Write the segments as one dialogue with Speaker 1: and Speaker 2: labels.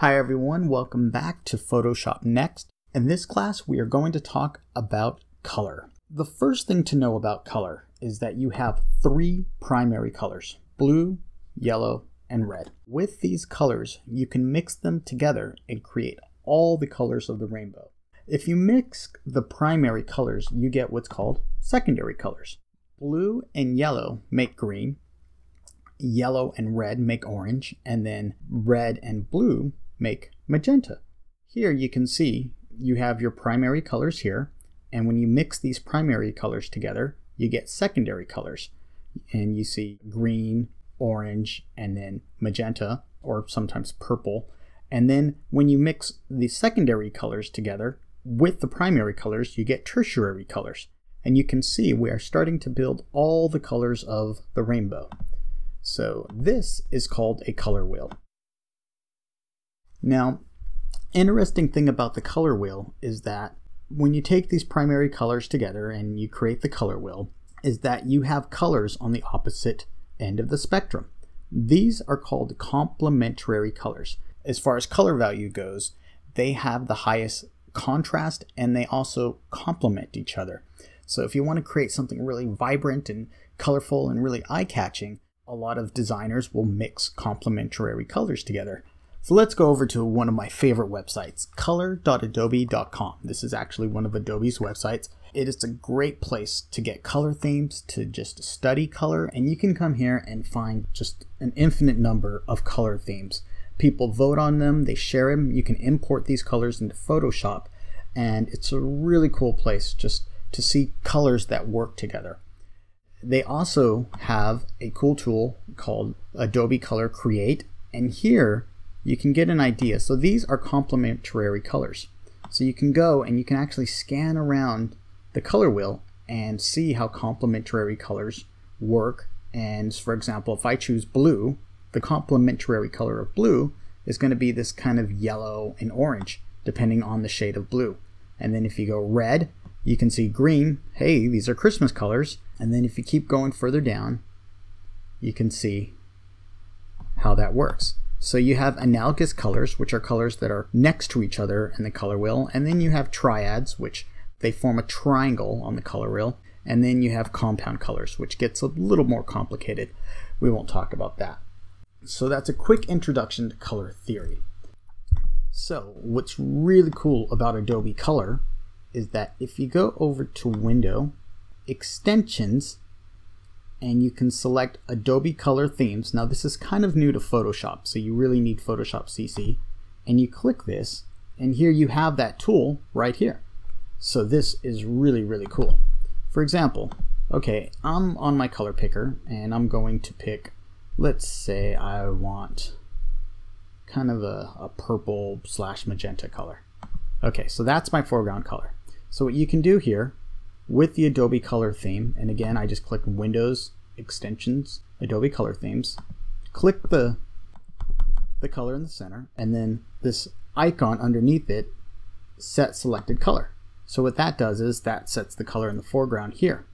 Speaker 1: Hi everyone, welcome back to Photoshop Next. In this class, we are going to talk about color. The first thing to know about color is that you have three primary colors, blue, yellow, and red. With these colors, you can mix them together and create all the colors of the rainbow. If you mix the primary colors, you get what's called secondary colors. Blue and yellow make green, yellow and red make orange, and then red and blue make magenta. Here you can see you have your primary colors here, and when you mix these primary colors together, you get secondary colors. And you see green, orange, and then magenta, or sometimes purple. And then when you mix the secondary colors together with the primary colors, you get tertiary colors. And you can see we are starting to build all the colors of the rainbow. So this is called a color wheel. Now, interesting thing about the color wheel is that when you take these primary colors together and you create the color wheel, is that you have colors on the opposite end of the spectrum. These are called complementary colors. As far as color value goes, they have the highest contrast and they also complement each other. So if you want to create something really vibrant and colorful and really eye-catching, a lot of designers will mix complementary colors together. So let's go over to one of my favorite websites, color.adobe.com. This is actually one of Adobe's websites. It is a great place to get color themes, to just study color, and you can come here and find just an infinite number of color themes. People vote on them, they share them, you can import these colors into Photoshop, and it's a really cool place just to see colors that work together. They also have a cool tool called Adobe Color Create, and here you can get an idea. So these are complementary colors. So you can go and you can actually scan around the color wheel and see how complementary colors work. And for example, if I choose blue, the complementary color of blue is going to be this kind of yellow and orange, depending on the shade of blue. And then if you go red, you can see green. Hey, these are Christmas colors. And then if you keep going further down, you can see how that works. So you have analogous colors, which are colors that are next to each other in the color wheel, and then you have triads, which they form a triangle on the color wheel, and then you have compound colors, which gets a little more complicated. We won't talk about that. So that's a quick introduction to color theory. So what's really cool about Adobe Color is that if you go over to Window, Extensions, and you can select Adobe Color Themes. Now this is kind of new to Photoshop, so you really need Photoshop CC. And you click this, and here you have that tool right here. So this is really, really cool. For example, okay, I'm on my color picker, and I'm going to pick, let's say I want kind of a, a purple slash magenta color. Okay, so that's my foreground color. So what you can do here with the Adobe Color theme, and again, I just click Windows, Extensions, Adobe Color Themes, click the, the color in the center, and then this icon underneath it, set selected color. So what that does is that sets the color in the foreground here.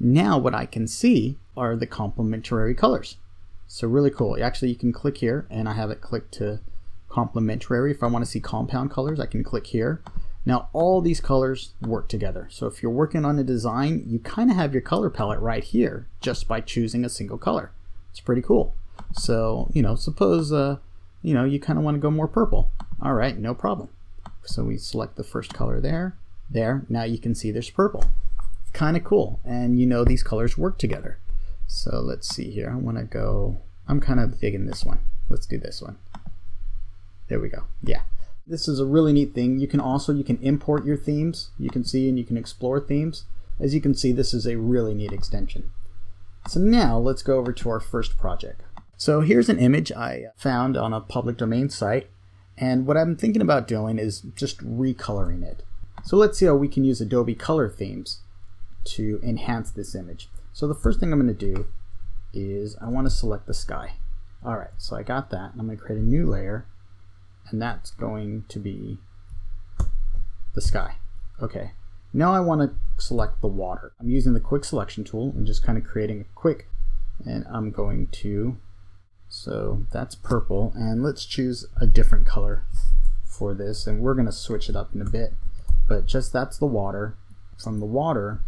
Speaker 1: Now what I can see are the complementary colors. So really cool. Actually, you can click here, and I have it clicked to complementary. If I want to see compound colors, I can click here. Now all these colors work together. So if you're working on a design, you kind of have your color palette right here just by choosing a single color. It's pretty cool. So, you know, suppose, uh, you know, you kind of want to go more purple. All right, no problem. So we select the first color there, there. Now you can see there's purple. Kind of cool. And you know these colors work together. So let's see here. I want to go, I'm kind of digging this one. Let's do this one. There we go. Yeah. This is a really neat thing. You can also, you can import your themes. You can see and you can explore themes. As you can see, this is a really neat extension. So now let's go over to our first project. So here's an image I found on a public domain site. And what I'm thinking about doing is just recoloring it. So let's see how we can use Adobe Color Themes to enhance this image. So the first thing I'm going to do is I want to select the sky. Alright, so I got that. I'm going to create a new layer and that's going to be the sky. Okay, now I want to select the water. I'm using the quick selection tool and just kind of creating a quick, and I'm going to, so that's purple, and let's choose a different color. for this, and we're going to switch it up in a bit. But just that's the water. From the water,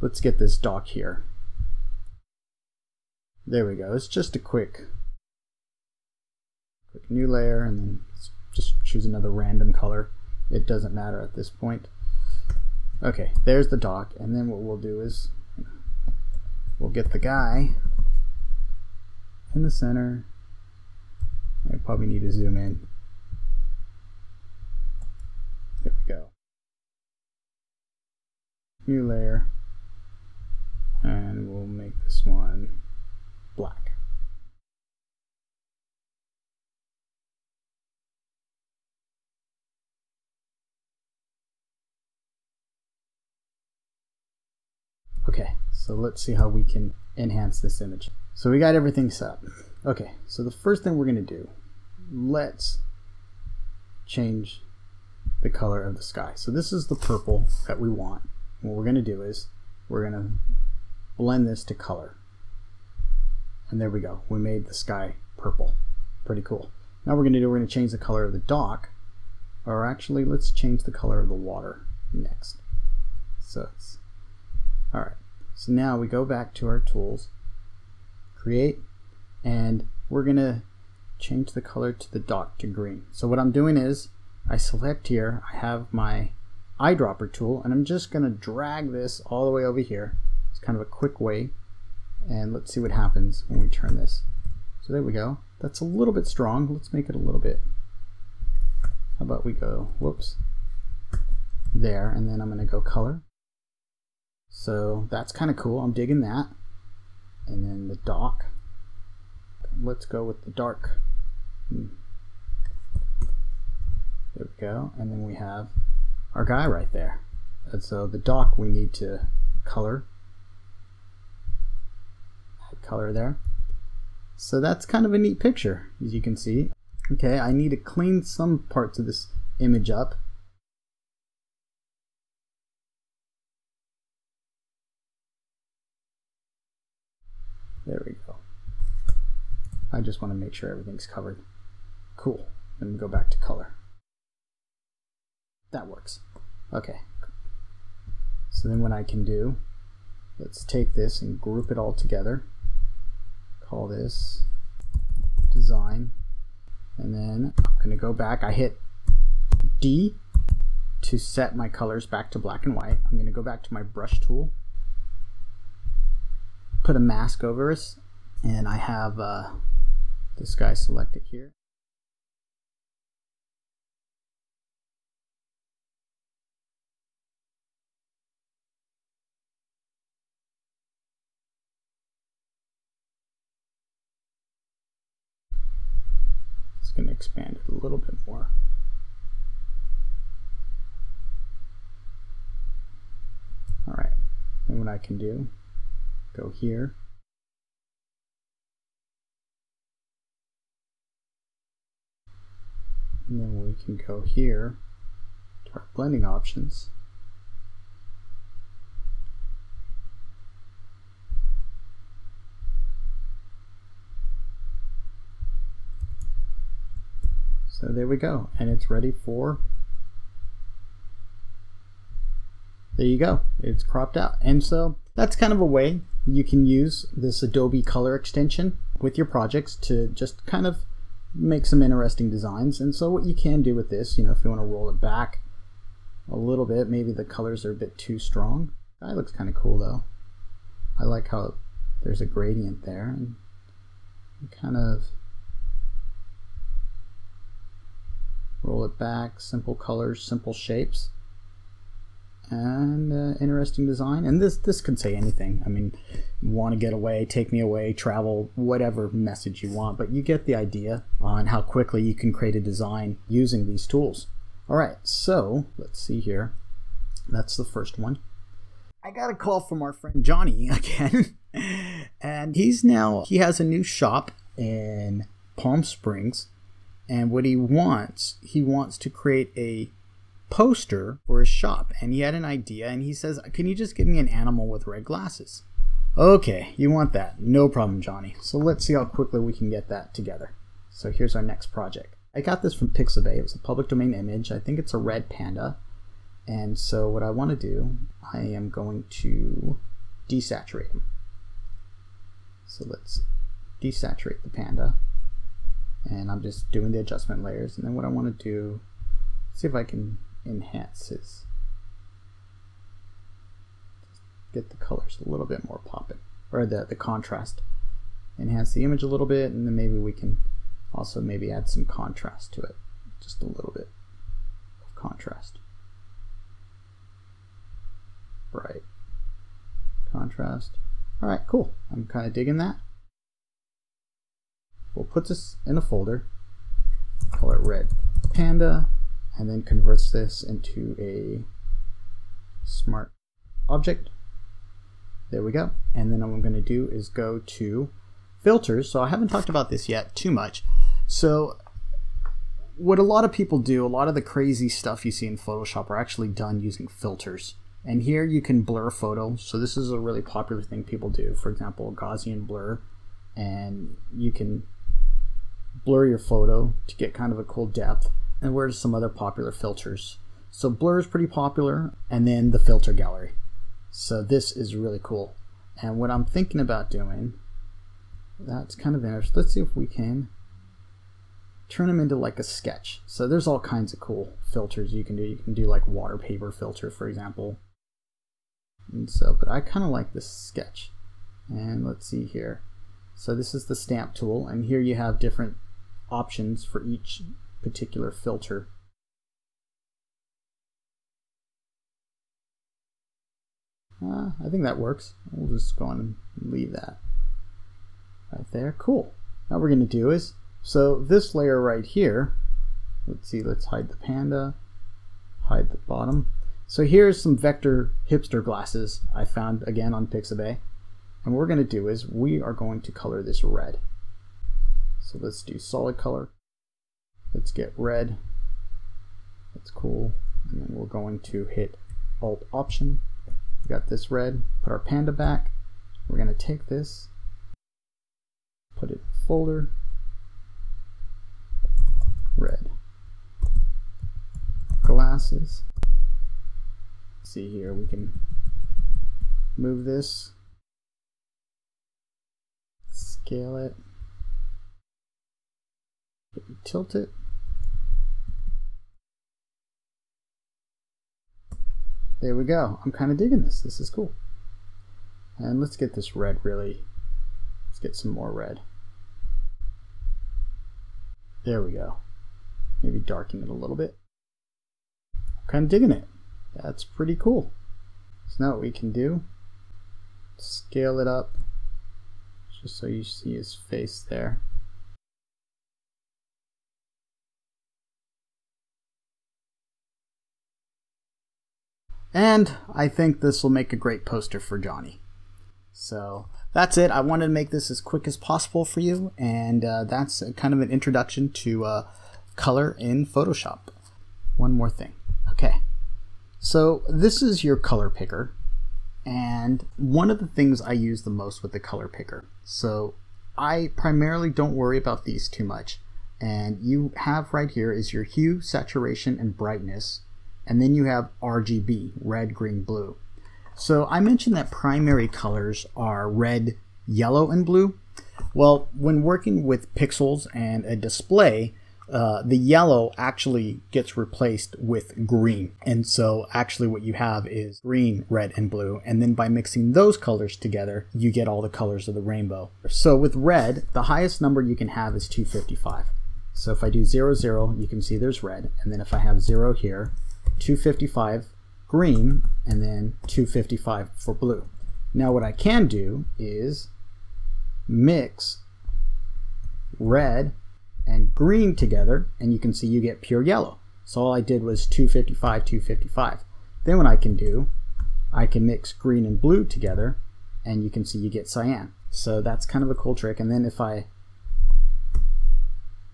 Speaker 1: let's get this dock here. There we go. It's just a quick, quick new layer, and then just choose another random color. It doesn't matter at this point. Okay, there's the dock, and then what we'll do is we'll get the guy in the center. I probably need to zoom in. There we go. New layer. And we'll make this one black. Okay, so let's see how we can enhance this image. So we got everything set up. Okay, so the first thing we're going to do, let's change the color of the sky. So this is the purple that we want. What we're going to do is we're going to blend this to color. And there we go. We made the sky purple. Pretty cool. Now we're going to do, we're going to change the color of the dock. Or actually, let's change the color of the water next. So it's all right, so now we go back to our tools, create, and we're gonna change the color to the dock to green. So what I'm doing is I select here, I have my eyedropper tool, and I'm just gonna drag this all the way over here. It's kind of a quick way, and let's see what happens when we turn this. So there we go. That's a little bit strong. Let's make it a little bit. How about we go, whoops, there, and then I'm gonna go color. So that's kind of cool. I'm digging that. And then the dock. Let's go with the dark. Hmm. There we go. And then we have our guy right there. And so the dock we need to color. Add color there. So that's kind of a neat picture, as you can see. Okay, I need to clean some parts of this image up. There we go. I just want to make sure everything's covered. Cool. Then go back to color. That works. Okay. So then what I can do, let's take this and group it all together. Call this design. And then I'm going to go back. I hit D to set my colors back to black and white. I'm going to go back to my brush tool put a mask over us and I have uh, this guy selected here. It's going to expand it a little bit more. All right, and what I can do go here. And then we can go here to our blending options. So there we go, and it's ready for there you go. It's cropped out. And so that's kind of a way you can use this Adobe Color extension with your projects to just kind of make some interesting designs. And so what you can do with this, you know, if you want to roll it back a little bit, maybe the colors are a bit too strong. That looks kind of cool though. I like how there's a gradient there and kind of roll it back, simple colors, simple shapes and uh, interesting design. And this this can say anything. I mean, want to get away, take me away, travel, whatever message you want. But you get the idea on how quickly you can create a design using these tools. All right, so let's see here. That's the first one. I got a call from our friend Johnny again, and he's now he has a new shop in Palm Springs. And what he wants, he wants to create a poster for his shop and he had an idea and he says, Can you just give me an animal with red glasses? Okay, you want that. No problem, Johnny. So let's see how quickly we can get that together. So here's our next project. I got this from Pixabay. It was a public domain image. I think it's a red panda. And so what I want to do, I am going to desaturate him. So let's desaturate the panda. And I'm just doing the adjustment layers. And then what I want to do, see if I can enhance his, get the colors a little bit more popping, or the, the contrast. Enhance the image a little bit, and then maybe we can also maybe add some contrast to it. Just a little bit of contrast. Bright. Contrast. Alright, cool. I'm kind of digging that. We'll put this in a folder, call it red panda, and then converts this into a smart object. There we go. And then what I'm going to do is go to filters. So I haven't talked about this yet too much. So what a lot of people do, a lot of the crazy stuff you see in Photoshop are actually done using filters. And here you can blur photo. So this is a really popular thing people do. For example, Gaussian blur. And you can blur your photo to get kind of a cool depth. And where's some other popular filters? So blur is pretty popular. And then the filter gallery. So this is really cool. And what I'm thinking about doing, that's kind of interesting. Let's see if we can turn them into like a sketch. So there's all kinds of cool filters you can do. You can do like water paper filter, for example. And so, but I kind of like this sketch. And let's see here. So this is the stamp tool, and here you have different options for each particular filter. Uh, I think that works. We'll just go on and leave that right there. Cool. Now we're going to do is, so this layer right here, let's see, let's hide the panda, hide the bottom. So here's some vector hipster glasses I found again on Pixabay. And what we're going to do is we are going to color this red. So let's do solid color. Let's get red. That's cool. And then we're going to hit Alt Option. We got this red. Put our panda back. We're going to take this, put it in a folder, red. Glasses see here, we can move this, scale it, tilt it. There we go. I'm kind of digging this. This is cool. And let's get this red really, let's get some more red. There we go. Maybe darken it a little bit. I'm kind of digging it. That's pretty cool. So now what we can do, scale it up just so you see his face there. And I think this will make a great poster for Johnny. So that's it. I wanted to make this as quick as possible for you, and uh, that's kind of an introduction to uh, color in Photoshop. One more thing. Okay. So this is your color picker. And one of the things I use the most with the color picker. So I primarily don't worry about these too much. And you have right here is your hue, saturation, and brightness. And then you have RGB, red, green, blue. So I mentioned that primary colors are red, yellow, and blue. Well, when working with pixels and a display, uh, the yellow actually gets replaced with green. And so actually what you have is green, red, and blue. And then by mixing those colors together, you get all the colors of the rainbow. So with red, the highest number you can have is 255. So if I do 0, 0, you can see there's red. And then if I have 0 here, 255 green, and then 255 for blue. Now what I can do is mix red and green together, and you can see you get pure yellow. So all I did was 255, 255. Then what I can do, I can mix green and blue together, and you can see you get cyan. So that's kind of a cool trick. And then if I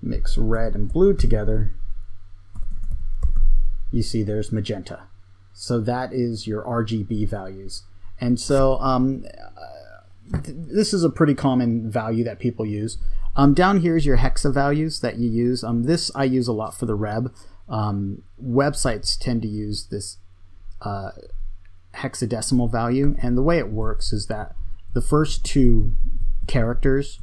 Speaker 1: mix red and blue together, you see there's magenta. So that is your RGB values. And so um, th this is a pretty common value that people use. Um, down here is your hexa values that you use. Um, this I use a lot for the reb. Um, websites tend to use this uh, hexadecimal value, and the way it works is that the first two characters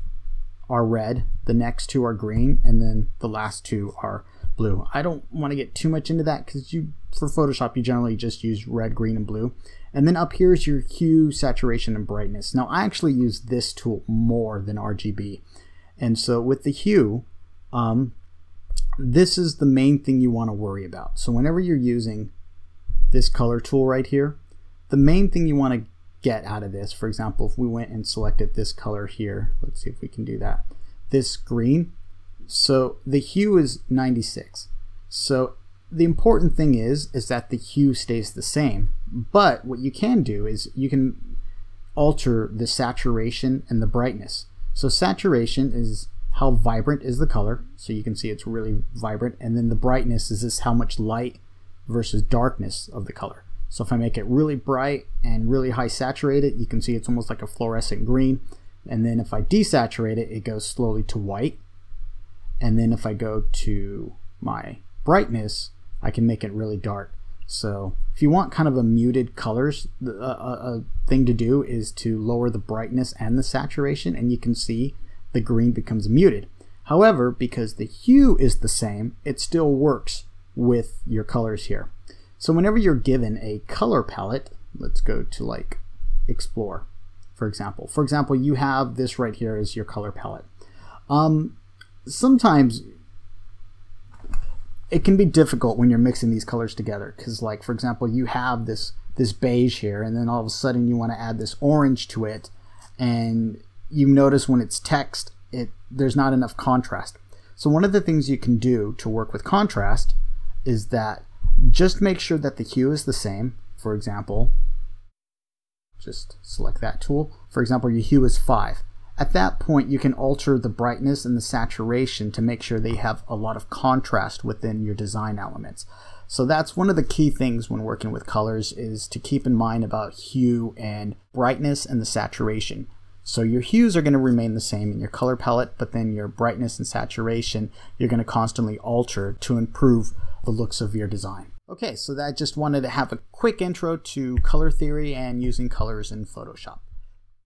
Speaker 1: are red, the next two are green, and then the last two are blue. I don't want to get too much into that because you for Photoshop you generally just use red, green, and blue. And then up here is your hue, saturation, and brightness. Now I actually use this tool more than RGB. And so with the hue, um, this is the main thing you want to worry about. So whenever you're using this color tool right here, the main thing you want to get out of this, for example, if we went and selected this color here, let's see if we can do that, this green, so the hue is 96. So the important thing is, is that the hue stays the same. But what you can do is you can alter the saturation and the brightness. So saturation is how vibrant is the color. So you can see it's really vibrant. And then the brightness is just how much light versus darkness of the color. So if I make it really bright and really high saturated, you can see it's almost like a fluorescent green. And then if I desaturate it, it goes slowly to white. And then if I go to my brightness, I can make it really dark. So if you want kind of a muted colors, a, a, a, thing to do is to lower the brightness and the saturation and you can see the green becomes muted. However, because the hue is the same, it still works with your colors here. So whenever you're given a color palette, let's go to like explore, for example. For example, you have this right here as your color palette. Um, sometimes it can be difficult when you're mixing these colors together because like for example you have this this beige here and then all of a sudden you want to add this orange to it and you notice when it's text it there's not enough contrast. So one of the things you can do to work with contrast is that just make sure that the hue is the same. For example just select that tool. For example your hue is 5 at that point, you can alter the brightness and the saturation to make sure they have a lot of contrast within your design elements. So that's one of the key things when working with colors is to keep in mind about hue and brightness and the saturation. So your hues are going to remain the same in your color palette, but then your brightness and saturation you're going to constantly alter to improve the looks of your design. Okay, so that just wanted to have a quick intro to color theory and using colors in Photoshop.